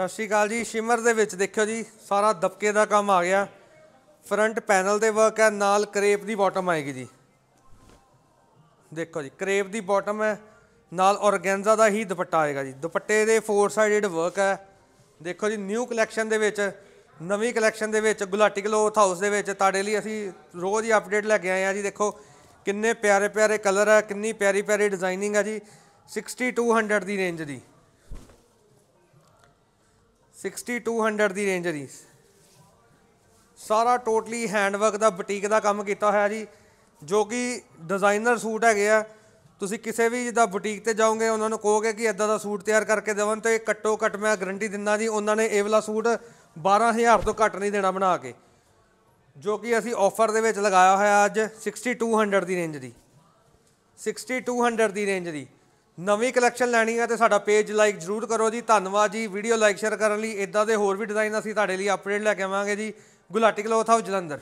ਸਤਿ ਸ਼੍ਰੀ ਅਕਾਲ ਜੀ। ਸ਼ਿਮਰ ਦੇ ਵਿੱਚ ਦੇਖਿਓ ਜੀ, ਸਾਰਾ ਦਬਕੇ ਦਾ ਕੰਮ ਆ ਗਿਆ। ਫਰੰਟ ਪੈਨਲ ਦੇ ਵਰਕ ਹੈ, ਨਾਲ ਕਰੇਪ ਦੀ ਬਾਟਮ ਆਏਗੀ ਜੀ। ਦੇਖੋ ਜੀ, ਕਰੇਪ ਦੀ ਬਾਟਮ ਹੈ, ਨਾਲ ਔਰਗੈਂਜ਼ਾ ਦਾ ਹੀ ਦੁਪੱਟਾ ਆਏਗਾ ਜੀ। ਦੁਪੱਟੇ ਦੇ ਫੋਰ ਸਾਈਡਡ ਵਰਕ ਹੈ। ਦੇਖੋ ਜੀ ਨਿਊ ਕਲੈਕਸ਼ਨ ਦੇ ਵਿੱਚ, ਨਵੀਂ ਕਲੈਕਸ਼ਨ ਦੇ ਵਿੱਚ, ਗੁਲਾਟੀ ਕਲੋਥ ਹਾਊਸ ਦੇ ਵਿੱਚ, ਤੁਹਾਡੇ ਲਈ ਅਸੀਂ ਰੋਜ਼ ਹੀ ਅਪਡੇਟ ਲੈ ਕੇ ਆਏ ਆ ਜੀ। ਦੇਖੋ ਕਿੰਨੇ ਪਿਆਰੇ ਪਿਆਰੇ ਕਲਰ ਹੈ, ਕਿੰਨੀ ਪਿਆਰੀ ਪਿਆਰੀ ਡਿਜ਼ਾਈਨਿੰਗ ਹੈ ਜੀ। 6200 ਦੀ ਰੇਂਜ ਦੀ। 6200 ਦੀ ਰੇਂਜ ਦੀ ਸਾਰਾ ਟੋਟਲੀ ਹੈਂਡਵਰਕ ਦਾ ਬੁਟੀਕ ਦਾ ਕੰਮ ਕੀਤਾ ਹੋਇਆ ਜੀ, ਜੋ ਕਿ ਡਿਜ਼ਾਈਨਰ ਸੂਟ ਹੈਗੇ ਆ। ਤੁਸੀਂ ਕਿਸੇ ਵੀ ਜਿੱਦਾਂ ਬੁਟੀਕ ਤੇ ਜਾਓਗੇ, ਉਹਨਾਂ ਨੂੰ ਕਹੋਗੇ ਕਿ ਇਦਾਂ ਦਾ ਸੂਟ ਤਿਆਰ ਕਰਕੇ ਦੇਵਨ ਤੇ ਘੱਟੋ ਘੱਟ ਮੈਂ ਗਰੰਟੀ ਦਿੰਦਾ ਜੀ, ਉਹਨਾਂ ਨੇ ਇਹ ਵਾਲਾ ਸੂਟ 12000 ਤੋਂ ਘੱਟ ਨਹੀਂ ਦੇਣਾ ਬਣਾ ਕੇ। ਜੋ ਕਿ ਅਸੀਂ ਆਫਰ ਦੇ ਵਿੱਚ ਲਗਾਇਆ ਹੋਇਆ ਅੱਜ 6200 ਦੀ ਰੇਂਜ ਦੀ। 6200 ਦੀ ਰੇਂਜ ਦੀ। ਨਵੀਂ ਕਲੈਕਸ਼ਨ ਲੈਣੀ ਹੈ ਤੇ ਸਾਡਾ ਪੇਜ ਲਾਈਕ ਜਰੂਰ ਕਰੋ ਜੀ। ਧੰਨਵਾਦ ਜੀ। ਵੀਡੀਓ ਲਾਈਕ ਸ਼ੇਅਰ ਕਰਨ ਲਈ ਇਦਾਂ ਦੇ ਹੋਰ ਵੀ ਡਿਜ਼ਾਈਨ ਅਸੀਂ ਤੁਹਾਡੇ ਲਈ ਅਪਡੇਟ ਲੈ ਕੇ ਆਵਾਂਗੇ ਜੀ। Gulati cloth house Jalandhar.